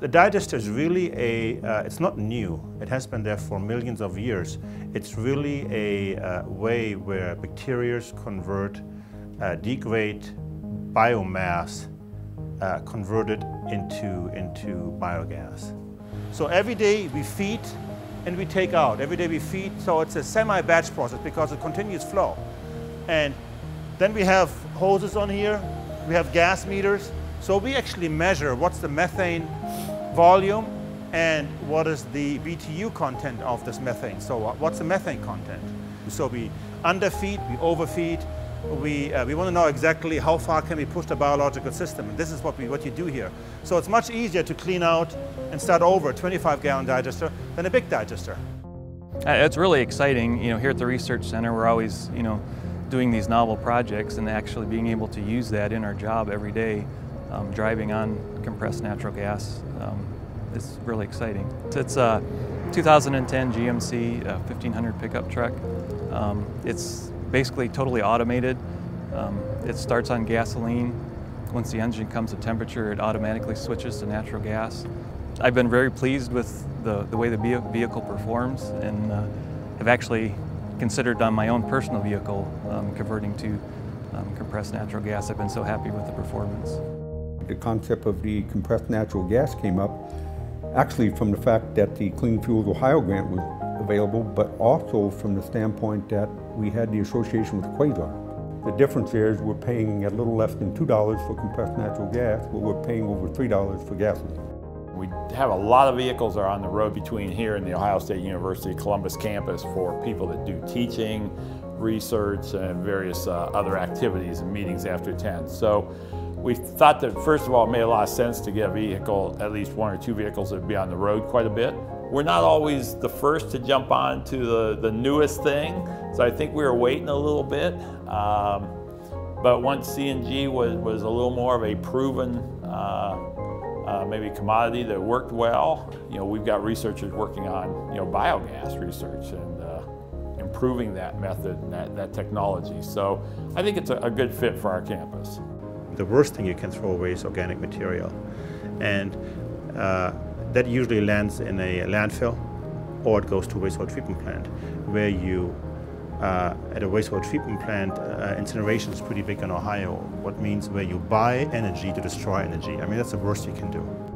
The digester is really a, uh, it's not new. It has been there for millions of years. It's really a uh, way where bacteria convert, uh, degrade biomass, uh, converted into, into biogas. So every day we feed and we take out. Every day we feed, so it's a semi-batch process because it continues flow. And then we have hoses on here, we have gas meters, so we actually measure what's the methane volume and what is the BTU content of this methane. So what's the methane content? So we underfeed, we overfeed, we, uh, we want to know exactly how far can we push the biological system. And this is what, we, what you do here. So it's much easier to clean out and start over a 25 gallon digester than a big digester. Uh, it's really exciting. You know, here at the Research Center, we're always, you know, doing these novel projects and actually being able to use that in our job every day, um, driving on compressed natural gas um, is really exciting. It's a 2010 GMC uh, 1500 pickup truck. Um, it's basically totally automated. Um, it starts on gasoline. Once the engine comes to temperature, it automatically switches to natural gas. I've been very pleased with the, the way the vehicle performs and uh, have actually considered on my own personal vehicle um, converting to um, compressed natural gas. I've been so happy with the performance. The concept of the compressed natural gas came up actually from the fact that the Clean Fuels Ohio grant was available, but also from the standpoint that we had the association with Quasar. The difference is we're paying a little less than $2 for compressed natural gas, but we're paying over $3 for gasoline. We have a lot of vehicles that are on the road between here and the Ohio State University Columbus campus for people that do teaching, research, and various uh, other activities and meetings after 10. So we thought that first of all it made a lot of sense to get a vehicle, at least one or two vehicles that would be on the road quite a bit. We're not always the first to jump on to the, the newest thing, so I think we were waiting a little bit. Um, but once CNG was, was a little more of a proven uh, uh, maybe commodity that worked well, you know, we've got researchers working on, you know, biogas research and uh, improving that method and that, that technology. So I think it's a, a good fit for our campus the worst thing you can throw away is organic material. And uh, that usually lands in a landfill or it goes to a wastewater treatment plant where you, uh, at a wastewater treatment plant, uh, incineration is pretty big in Ohio, what means where you buy energy to destroy energy. I mean, that's the worst you can do.